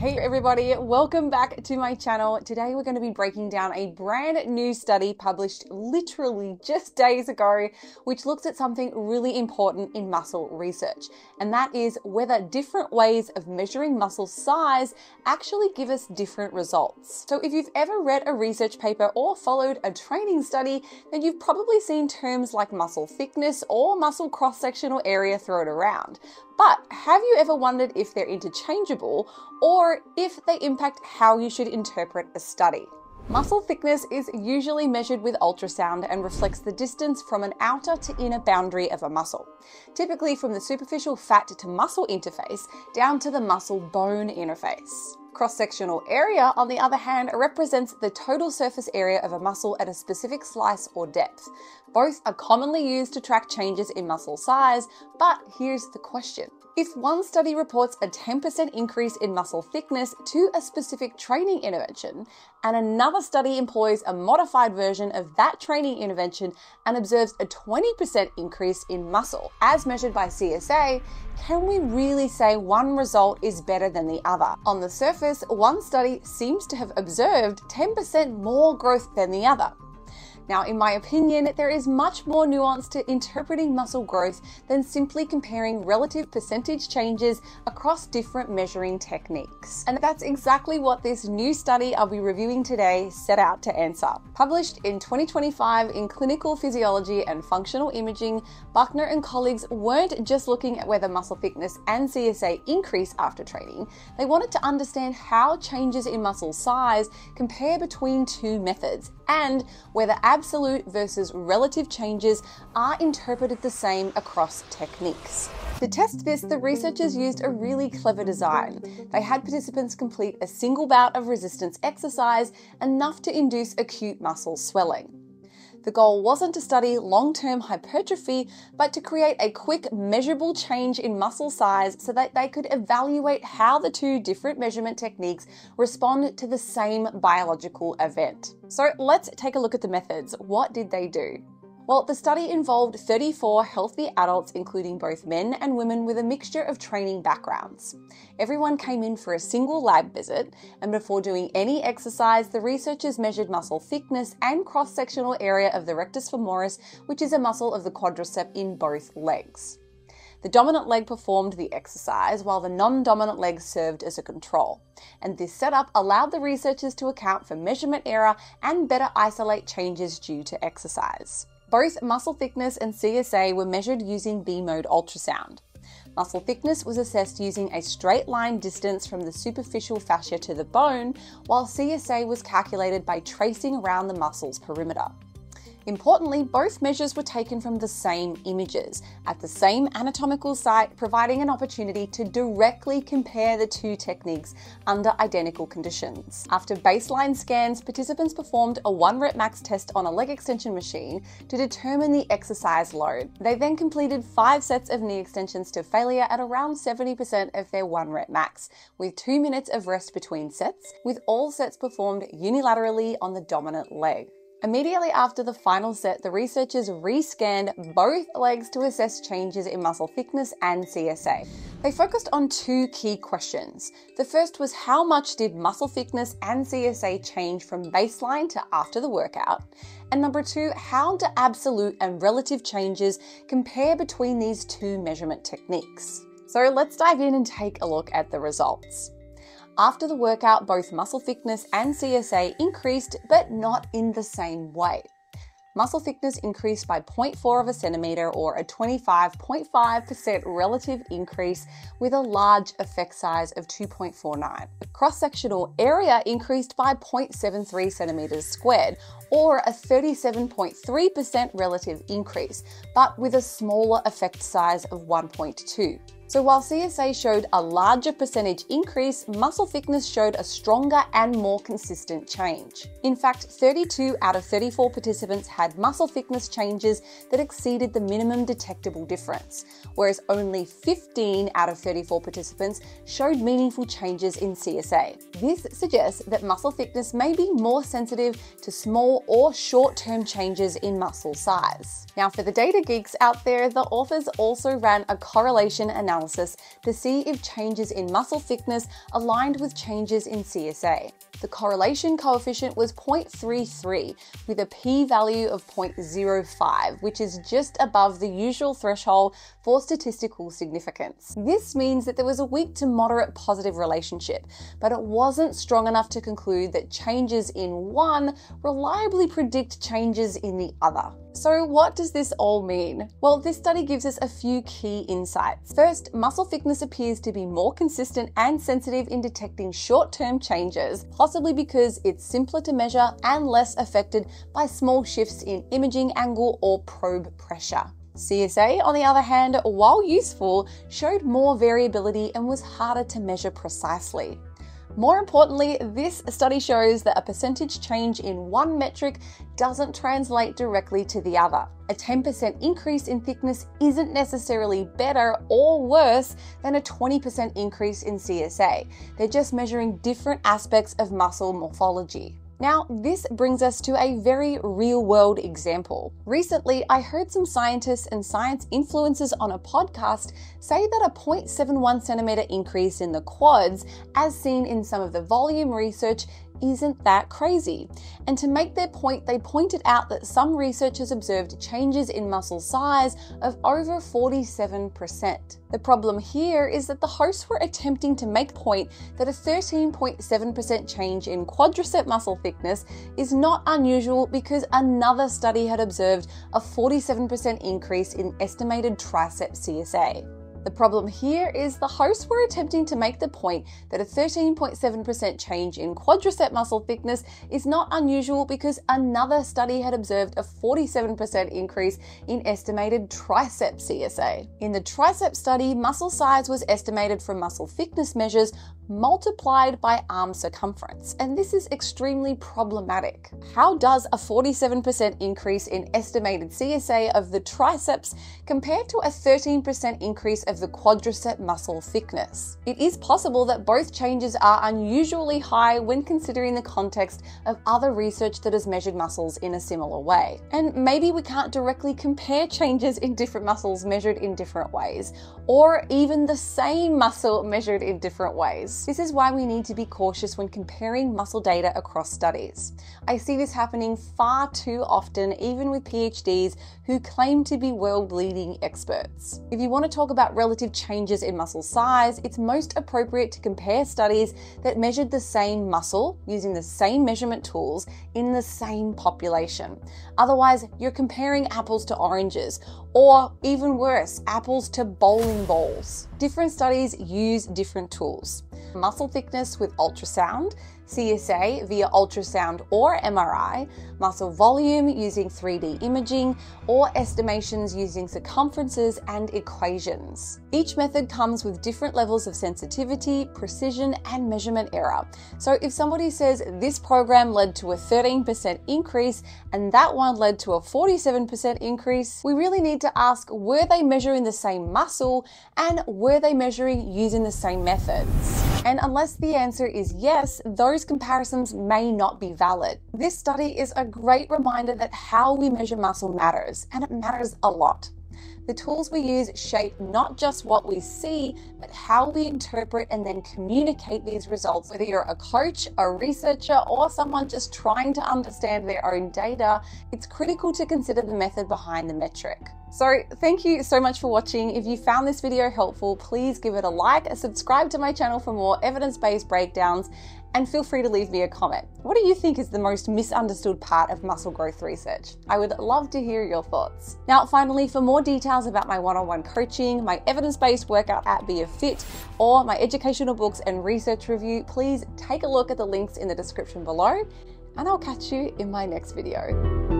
Hey everybody, welcome back to my channel. Today we're going to be breaking down a brand new study published literally just days ago, which looks at something really important in muscle research, and that is whether different ways of measuring muscle size actually give us different results. So if you've ever read a research paper or followed a training study, then you've probably seen terms like muscle thickness or muscle cross-sectional area thrown around. But have you ever wondered if they're interchangeable or if they impact how you should interpret a study? Muscle thickness is usually measured with ultrasound and reflects the distance from an outer to inner boundary of a muscle, typically from the superficial fat to muscle interface down to the muscle bone interface. Cross-sectional area, on the other hand, represents the total surface area of a muscle at a specific slice or depth. Both are commonly used to track changes in muscle size, but here's the question. If one study reports a 10% increase in muscle thickness to a specific training intervention, and another study employs a modified version of that training intervention and observes a 20% increase in muscle, as measured by CSA, can we really say one result is better than the other? On the surface, one study seems to have observed 10% more growth than the other. Now, in my opinion, there is much more nuance to interpreting muscle growth than simply comparing relative percentage changes across different measuring techniques. And that's exactly what this new study I'll be reviewing today set out to answer. Published in 2025 in Clinical Physiology and Functional Imaging, Buckner and colleagues weren't just looking at whether muscle thickness and CSA increase after training, they wanted to understand how changes in muscle size compare between two methods and whether absolute versus relative changes are interpreted the same across techniques. To test this, the researchers used a really clever design. They had participants complete a single bout of resistance exercise, enough to induce acute muscle swelling. The goal wasn't to study long term hypertrophy, but to create a quick, measurable change in muscle size so that they could evaluate how the two different measurement techniques respond to the same biological event. So let's take a look at the methods. What did they do? Well, the study involved 34 healthy adults, including both men and women with a mixture of training backgrounds. Everyone came in for a single lab visit, and before doing any exercise, the researchers measured muscle thickness and cross sectional area of the rectus femoris, which is a muscle of the quadricep in both legs. The dominant leg performed the exercise while the non dominant leg served as a control. And this setup allowed the researchers to account for measurement error and better isolate changes due to exercise. Both muscle thickness and CSA were measured using B mode ultrasound. Muscle thickness was assessed using a straight line distance from the superficial fascia to the bone, while CSA was calculated by tracing around the muscle's perimeter. Importantly, both measures were taken from the same images at the same anatomical site, providing an opportunity to directly compare the two techniques under identical conditions. After baseline scans, participants performed a 1 rep max test on a leg extension machine to determine the exercise load. They then completed 5 sets of knee extensions to failure at around 70% of their 1 rep max, with 2 minutes of rest between sets, with all sets performed unilaterally on the dominant leg. Immediately after the final set, the researchers rescanned both legs to assess changes in muscle thickness and CSA. They focused on two key questions. The first was how much did muscle thickness and CSA change from baseline to after the workout? And number two, how do absolute and relative changes compare between these two measurement techniques? So let's dive in and take a look at the results. After the workout, both muscle thickness and CSA increased, but not in the same way. Muscle thickness increased by 0.4 of a centimeter or a 25.5% relative increase with a large effect size of 2.49. Cross sectional area increased by 0.73 centimeters squared or a 37.3% relative increase, but with a smaller effect size of 1.2. So while CSA showed a larger percentage increase, muscle thickness showed a stronger and more consistent change. In fact, 32 out of 34 participants had muscle thickness changes that exceeded the minimum detectable difference, whereas only 15 out of 34 participants showed meaningful changes in CSA. This suggests that muscle thickness may be more sensitive to small or short-term changes in muscle size. Now for the data geeks out there, the authors also ran a correlation analysis analysis to see if changes in muscle thickness aligned with changes in CSA. The correlation coefficient was 0.33 with a p-value of 0.05, which is just above the usual threshold for statistical significance. This means that there was a weak to moderate positive relationship, but it wasn't strong enough to conclude that changes in one reliably predict changes in the other. So, what does this all mean? Well, this study gives us a few key insights. First, muscle thickness appears to be more consistent and sensitive in detecting short term changes, possibly because it's simpler to measure and less affected by small shifts in imaging angle or probe pressure. CSA, on the other hand, while useful, showed more variability and was harder to measure precisely. More importantly, this study shows that a percentage change in one metric doesn't translate directly to the other. A 10% increase in thickness isn't necessarily better or worse than a 20% increase in CSA. They're just measuring different aspects of muscle morphology. Now, this brings us to a very real world example. Recently, I heard some scientists and science influencers on a podcast say that a 0.71 centimeter increase in the quads, as seen in some of the volume research, isn't that crazy. And to make their point, they pointed out that some researchers observed changes in muscle size of over 47%. The problem here is that the hosts were attempting to make the point that a 13.7% change in quadricep muscle thickness is not unusual because another study had observed a 47% increase in estimated tricep CSA. The problem here is the hosts were attempting to make the point that a 13.7% change in quadricep muscle thickness is not unusual because another study had observed a 47% increase in estimated tricep CSA. In the tricep study, muscle size was estimated from muscle thickness measures multiplied by arm circumference, and this is extremely problematic. How does a 47% increase in estimated CSA of the triceps compare to a 13% increase of the quadricep muscle thickness? It is possible that both changes are unusually high when considering the context of other research that has measured muscles in a similar way. And maybe we can't directly compare changes in different muscles measured in different ways, or even the same muscle measured in different ways. This is why we need to be cautious when comparing muscle data across studies. I see this happening far too often, even with PhDs who claim to be world leading experts. If you want to talk about relative changes in muscle size, it's most appropriate to compare studies that measured the same muscle using the same measurement tools in the same population. Otherwise, you're comparing apples to oranges, or even worse, apples to bowling balls. Different studies use different tools muscle thickness with ultrasound, CSA via ultrasound or MRI, muscle volume using 3D imaging, or estimations using circumferences and equations. Each method comes with different levels of sensitivity, precision, and measurement error. So if somebody says this program led to a 13% increase and that one led to a 47% increase, we really need to ask were they measuring the same muscle and were they measuring using the same methods? And unless the answer is yes, those comparisons may not be valid. This study is a great reminder that how we measure muscle matters, and it matters a lot. The tools we use shape not just what we see, but how we interpret and then communicate these results. Whether you're a coach, a researcher, or someone just trying to understand their own data, it's critical to consider the method behind the metric. So, thank you so much for watching. If you found this video helpful, please give it a like, subscribe to my channel for more evidence based breakdowns, and feel free to leave me a comment. What do you think is the most misunderstood part of muscle growth research? I would love to hear your thoughts. Now, finally, for more details about my one on one coaching, my evidence based workout at Be a Fit, or my educational books and research review, please take a look at the links in the description below, and I'll catch you in my next video.